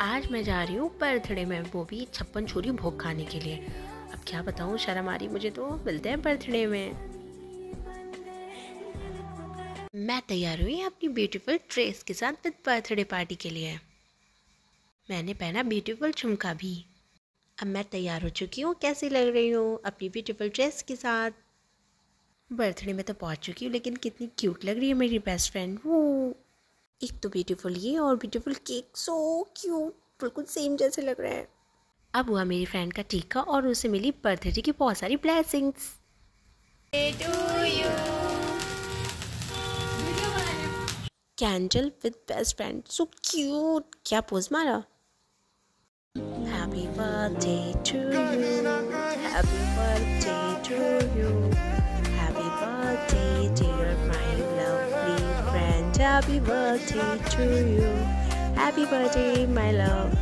आज मैं जा रही हूँ बर्थडे में वो भी छप्पन छोरी भोग खाने के लिए। अब क्या बताऊँ, शर्म आ रही मुझे तो। मिलते हैं बर्थडे में। मैं तैयार हुई अपनी ब्यूटीफुल ड्रेस के साथ विद बर्थडे पार्टी के लिए। मैंने पहना ब्यूटीफुल झुमका भी। अब मैं तैयार हो चुकी हूँ, कैसी लग रही हूँ अपनी ब्यूटीफुल ड्रेस के साथ? बर्थडे में तो पहुँच चुकी हूँ, लेकिन कितनी क्यूट लग रही है मेरी बेस्ट फ्रेंड वो एक तो ब्यूटीफुल ये और ब्यूटीफुल केक सो क्यूट बिल्कुल सेम जैसे लग रहा है। अब हुआ मेरी फ्रेंड का टीका और उसे मिली बर्थडे की बहुत सारी blessings candle with best friend so cute क्या पोज मारा? Happy birthday to you happy birthday friend birthday to you. Happy birthday my love.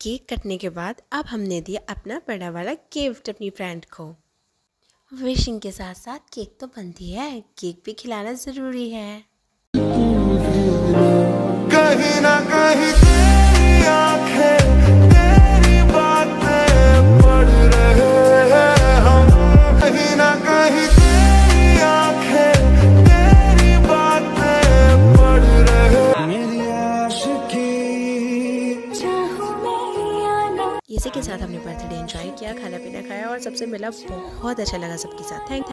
Cake कटने के बाद अब हमने दिया अपना बड़ा वाला गिफ्ट अपनी फ्रेंड को। विशिंग के साथ साथ केक तो बनती है। केक भी खिलाना ज़रूरी है। इसी के साथ हमने बर्थडे एंजॉय किया, खाना पीना खाया और सबसे मिला, बहुत अच्छा लगा सबके साथ। थैंक